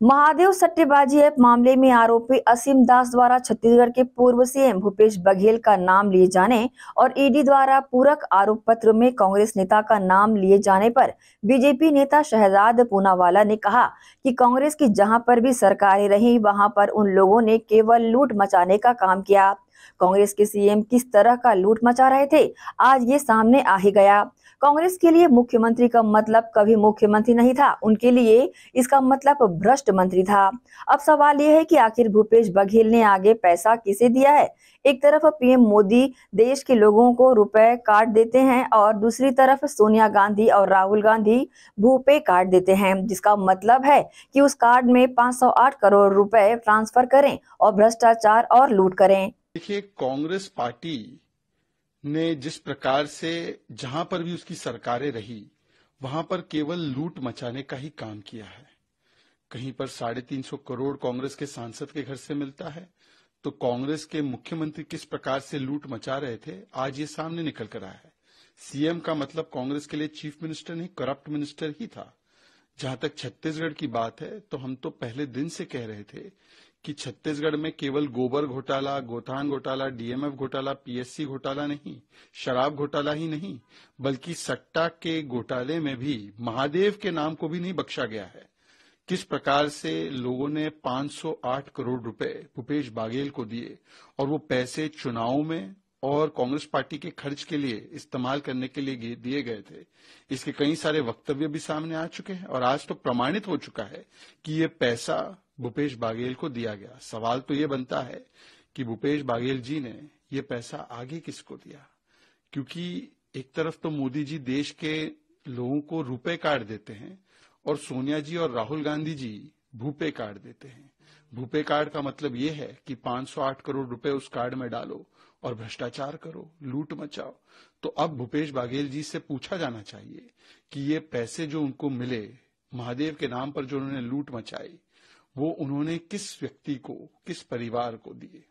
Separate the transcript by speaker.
Speaker 1: महादेव सट्टेबाजी ऐप मामले में आरोपी असीम दास द्वारा छत्तीसगढ़ के पूर्व सीएम भूपेश बघेल का नाम लिए जाने और ईडी द्वारा पूरक आरोप पत्र में कांग्रेस नेता का नाम लिए जाने पर बीजेपी नेता शहजाद पूनावाला ने कहा कि कांग्रेस की जहाँ पर भी सरकारें रही, वहाँ पर उन लोगों ने केवल लूट मचाने का काम किया। कांग्रेस के सीएम किस तरह का लूट मचा रहे थे, आज ये सामने आ ही गया। कांग्रेस के लिए मुख्यमंत्री का मतलब कभी मुख्यमंत्री नहीं था। उनके लिए इसका मतलब भ्रष्ट मंत्री था। अब सवाल यह है कि आखिर भूपेश बघेल ने आगे पैसा किसे दिया है? एक तरफ़ पीएम मोदी देश के लोगों को रुपए काट देते हैं और दूसरी तरफ़ सोनिया गांधी और राहुल गांधी भूपे कार्ड देते हैं, जिसका मतलब है कि उस कार्ड में 508 करोड़ रुपए ट्रांसफ़र करें और भ्रष्टाचार और लूट करें।
Speaker 2: देखिए, कांग्रेस पार्टी ने जिस प्रकार से जहाँ पर भी उसकी सरकारें रही, वहाँ पर केवल लूट मचाने का ही काम किया है। कहीं पर साढ़े तीन सौ करोड़ कांग्रेस के सांसद के घर से मिलता है तो कांग्रेस के मुख्यमंत्री किस प्रकार से लूट मचा रहे थे, आज ये सामने निकल कर आया है। सीएम का मतलब कांग्रेस के लिए चीफ मिनिस्टर नहीं, करप्ट मिनिस्टर ही था। जहाँ तक छत्तीसगढ़ की बात है तो हम तो पहले दिन से कह रहे थे कि छत्तीसगढ़ में केवल गोबर घोटाला गोथान घोटाला, डीएमएफ घोटाला, पीएससी घोटाला नहीं, शराब घोटाला ही नहीं, बल्कि सट्टा के घोटाले में भी महादेव के नाम को भी नहीं बख्शा गया है। किस प्रकार से लोगों ने 508 करोड़ रुपए भूपेश बाघेल को दिए और वो पैसे चुनाव में और कांग्रेस पार्टी के खर्च के लिए इस्तेमाल करने के लिए दिए गए थे, इसके कई सारे वक्तव्य भी सामने आ चुके हैं और आज तो प्रमाणित हो चुका है कि ये पैसा भूपेश बाघेल को दिया गया। सवाल तो ये बनता है कि भूपेश बाघेल जी ने ये पैसा आगे किसको दिया? क्योंकि एक तरफ़ तो मोदी जी देश के लोगों को रुपए कार्ड देते हैं और सोनिया जी और राहुल गांधी जी भूपे कार्ड देते हैं। भूपे कार्ड का मतलब ये है कि 508 करोड़ रुपए उस कार्ड में डालो और भ्रष्टाचार करो, लूट मचाओ। तो अब भूपेश बाघेल जी से पूछा जाना चाहिए कि ये पैसे जो उनको मिले, महादेव के नाम पर जो उन्होंने लूट मचाई वो उन्होंने किस व्यक्ति को किस परिवार को दिए?